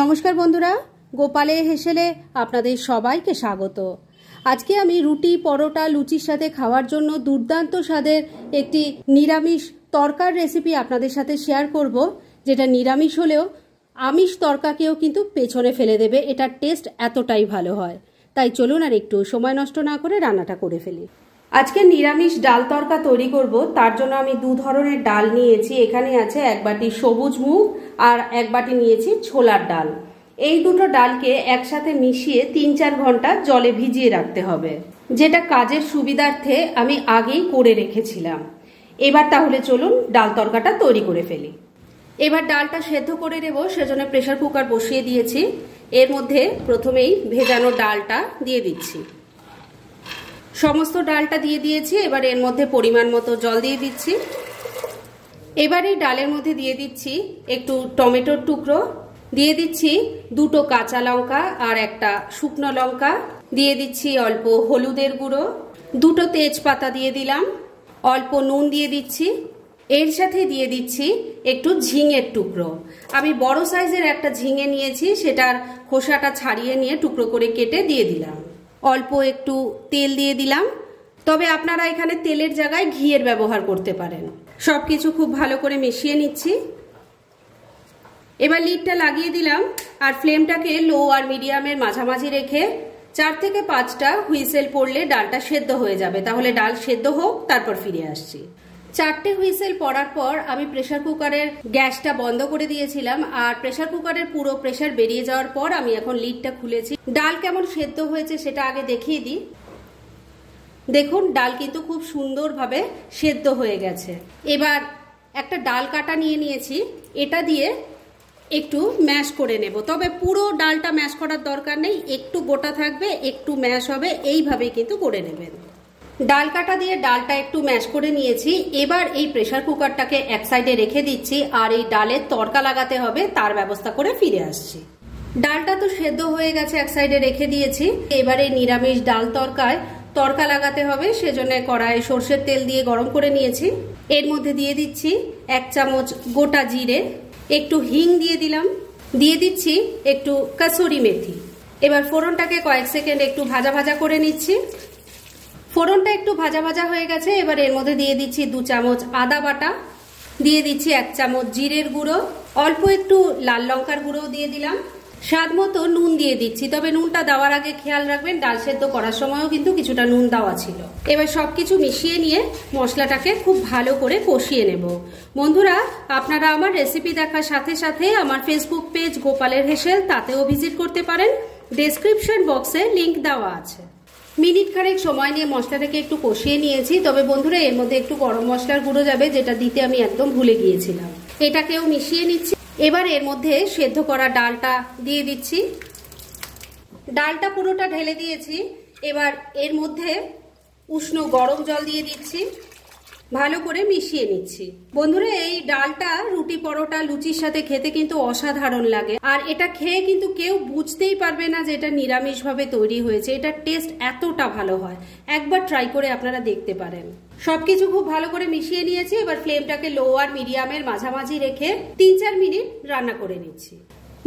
নমস্কার বন্ধুরা গোপালের হেসেলে আপনাদের সবাইকে স্বাগত। আজকে আমি রুটি, পরোটা, লুচির সাথে খাওয়ার জন্য দুর্দান্ত স্বাদের একটি নিরামিষ তরকার রেসিপি আপনাদের সাথে শেয়ার করব, যেটা নিরামিষ হলেও আমিষ তরকাকেও কিন্তু পেছনে ফেলে দেবে এটার টেস্ট এতটাই ভালো হয়। তাই চলুন আর একটু সময় নষ্ট না করে রান্নাটা করে ফেলি। আজকে নিরামিষ ডাল তরকা তৈরি করব। তার জন্য আমি দু ধরনের ডাল নিয়েছি। এখানে আছে এক বাটি সবুজ মুগ আর এক বাটি নিয়েছি ছোলার ডাল। এই দুটো ডালকে একসাথে মিশিয়ে তিন চার ঘণ্টা জলে ভিজিয়ে রাখতে হবে। যেটা কাজের সুবিধার্থে আমি আগেই করে রেখেছিলাম। এবার তাহলে চলুন ডাল তরকাটা তৈরি করে ফেলি। এবার ডালটা সেদ্ধ করে নেব, সেজন্য প্রেশার কুকার বসিয়ে দিয়েছি। এর মধ্যে প্রথমেই ভেজানো ডালটা দিয়ে দিচ্ছি। সমস্ত ডালটা দিয়ে দিয়েছি, এবার এর মধ্যে পরিমাণ মতো জল দিয়ে দিচ্ছি। এবার এই ডালের মধ্যে দিয়ে দিচ্ছি একটু টমেটোর টুকরো, দিয়ে দিচ্ছি দুটো কাঁচা লঙ্কা আর একটা শুকনো লঙ্কা, দিয়ে দিচ্ছি অল্প হলুদের গুঁড়ো, দুটো তেজপাতা দিয়ে দিলাম, অল্প নুন দিয়ে দিচ্ছি, এর সাথে দিয়ে দিচ্ছি একটু ঝিঙের টুকরো। আমি বড় সাইজের একটা ঝিঙে নিয়েছি, সেটার খোসাটা ছাড়িয়ে নিয়ে টুকরো করে কেটে দিয়ে দিলাম। অল্প একটু তেল দিয়ে দিলাম। তবে আপনারা এখানে তেলের জায়গায় ঘিয়ের ব্যবহার করতে পারেন। সব কিছু খুব ভালো করে মিশিয়ে নিচ্ছি। এবার লিডটা লাগিয়ে দিলাম আর ফ্লেমটাকে লো আর মিডিয়ামের মাঝামাঝি রেখে চার থেকে পাঁচটা হুইসেল পড়লে ডালটা সেদ্ধ হয়ে যাবে। তাহলে ডাল সেদ্ধ হোক, তারপর ফিরে আসছি। চারটে হুইসেল পড়ার পর আমি প্রেশার কুকারের গ্যাসটা বন্ধ করে দিয়েছিলাম আর প্রেশার কুকারের পুরো প্রেশার বেরিয়ে যাওয়ার পর আমি এখন লিডটা খুলেছি। ডাল কেমন সেদ্ধ হয়েছে সেটা আগে দেখিয়ে দিই। দেখুন, ডাল কিন্তু খুব সুন্দরভাবে সেদ্ধ হয়ে গেছে। এবার একটা ডাল কাটা নিয়ে নিয়েছি। এটা দিয়ে একটু ম্যাশ করে নেব। তবে পুরো ডালটা ম্যাশ করার দরকার নেই। একটু গোটা থাকবে, একটু ম্যাশ হবে। এইভাবে কিন্তু করে নেবেন। ডাল কাটা দিয়ে ডালটা একটু ম্যাশ করে নিয়েছি। এবার এই প্রেশার কুকারটাকে এক সাইডে রেখে দিচ্ছি আর এই ডালের তরকা লাগাতে হবে, তার ব্যবস্থা করে ফিরে আসছি। ডালটা তো সেদ্ধ হয়ে গেছে, এক সাইডে রেখে দিয়েছি। এবারে নিরামিষ ডাল তরকায় তরকা লাগাতে হবে, সেজন্য কড়াই সর্ষের তেল দিয়ে গরম করে নিয়েছি। এর মধ্যে দিয়ে দিচ্ছি এক চামচ গোটা জিরে, একটু হিং দিয়ে দিলাম। দিয়ে দিচ্ছি একটু কাসুরি মেথি। এবার ফোড়নটাকে কয়েক সেকেন্ড একটু ভাজা ভাজা করে নিচ্ছি। ফোড়নটা একটু ভাজা ভাজা হয়ে গেছে, এবার এর মধ্যে দিয়ে দিচ্ছি দু চামচ আদা বাটা, দিয়ে দিচ্ছি এক চামচ জিরের গুঁড়ো, অল্প একটু লাল লঙ্কার গুঁড়োও দিয়ে দিলাম। স্বাদ মতো নুন দিয়ে দিচ্ছি, তবে নুনটা দেওয়ার আগে খেয়াল রাখবেন, ডাল সেদ্ধ করার সময়ও কিন্তু কিছুটা নুন দেওয়া ছিল। এবার সব কিছু মিশিয়ে নিয়ে মশলাটাকে খুব ভালো করে কষিয়ে নেব। বন্ধুরা, আপনারা আমার রেসিপি দেখার সাথে সাথে আমার ফেসবুক পেজ গোপালের হেসেল, তাতেও ভিজিট করতে পারেন। ডেসক্রিপশন বক্সে লিংক দেওয়া আছে। মিনিট খানেক সময় নিয়ে মশলাটাকে একটু কষিয়ে নিয়েছি। তবে বন্ধুরা, এর মধ্যে একটু গরম মশলার গুঁড়ো যাবে, যেটা দিতে আমি একদম ভুলে গিয়েছিলাম। এটাকেও মিশিয়ে নিচ্ছি। এবার এর মধ্যে সেদ্ধ করা ডালটা দিয়ে দিচ্ছি। ডালটা পুরোটা ঢেলে দিয়েছি। এবার এর মধ্যে উষ্ণ গরম জল দিয়ে দিচ্ছি। ভালো করে মিশিয়ে নিচ্ছি। বন্ধুরা, এই ডালটা রুটি পরোটা লুচির সাথে খেতে কিন্তু অসাধারণ লাগে। আর এটা খেয়ে কিন্তু কেউ বুঝতেই পারবে না যে এটা নিরামিষভাবে তৈরি হয়েছে। এটার টেস্ট এতটা ভালো হয়। একবার ট্রাই করে আপনারা দেখতে পারেন। সবকিছু খুব ভালো করে মিশিয়ে নিয়েছি। এবার ফ্লেমটাকে লো আর মিডিয়ামের মাঝামাঝি রেখে তিন চার মিনিট রান্না করে নিচ্ছি।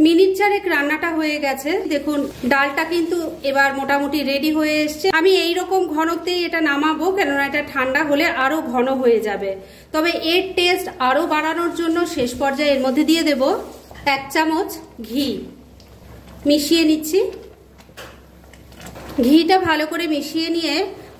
মিনিট চারেক রান্নাটা হয়ে গেছে। দেখুন, ডালটা কিন্তু এবার মোটামুটি রেডি হয়ে এসছে। আমি এই রকম ঘনত্বেই এটা নামাবো, কেননা এটা ঠান্ডা হলে আরও ঘন হয়ে যাবে। তবে এর টেস্ট আরও বাড়ানোর জন্য শেষ পর্যায়ে এর মধ্যে দিয়ে দেব এক চামচ ঘি। মিশিয়ে নিচ্ছি। ঘিটা ভালো করে মিশিয়ে নিয়ে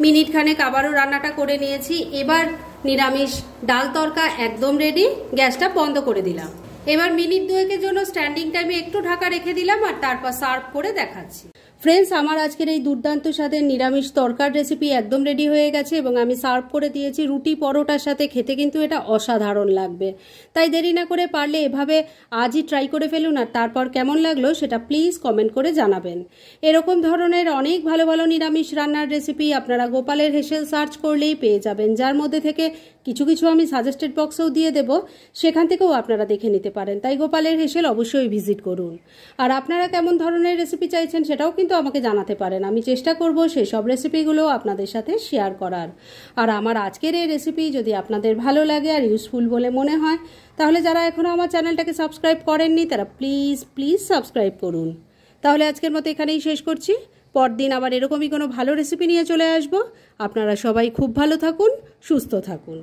মিনিট খানেক আবারও রান্নাটা করে নিয়েছি। এবার নিরামিষ ডাল তরকা একদম রেডি গ্যাসটা বন্ধ করে দিলাম। এবার মিনিট দুয়েকের জন্য স্ট্যান্ডিং টাইমে একটু ঢাকা রেখে দিলাম আর তারপর সার্ভ করে দেখাচ্ছি। ফ্রেন্ডস আমার আজকের এই দুর্দান্ত স্বাদের নিরামিষ তরকার রেসিপি একদম রেডি হয়ে গেছে এবং আমি সার্ভ করে দিয়েছি রুটি পরোটার সাথে, খেতে কিন্তু এটা অসাধারণ লাগবে। তাই দেরি না করে পারলে এভাবে আজই ট্রাই করে ফেলুন আর তারপর কেমন লাগল সেটা প্লিজ কমেন্ট করে জানাবেন। এরকম ধরনের অনেক ভালো ভালো নিরামিষ রান্নার রেসিপি আপনারা গোপালের হেসেল সার্চ করলেই পেয়ে যাবেন, যার মধ্যে থেকে কিছু কিছু আমি সাজেস্টেড বক্সেও দিয়ে দেব, সেখান থেকেও আপনারা দেখে নিতে পারেন। তাই গোপালের হেসেল অবশ্যই ভিজিট করুন। আর আপনারা কেমন ধরনের রেসিপি চাইছেন সেটাও কিন্তু আমাকে জানাতে পারেন। আমি চেষ্টা করব সেই সব রেসিপিগুলো আপনাদের সাথে শেয়ার করার। আর আমার আজকের এই রেসিপি যদি আপনাদের ভালো লাগে আর ইউজফুল বলে মনে হয়, তাহলে যারা এখনও আমার চ্যানেলটাকে সাবস্ক্রাইব করেননি, তারা প্লিজ প্লিজ সাবস্ক্রাইব করুন। তাহলে আজকের মতো এখানেই শেষ করছি। পরদিন আবার এরকমই কোনো ভালো রেসিপি নিয়ে চলে আসব। আপনারা সবাই খুব ভালো থাকুন, সুস্থ থাকুন।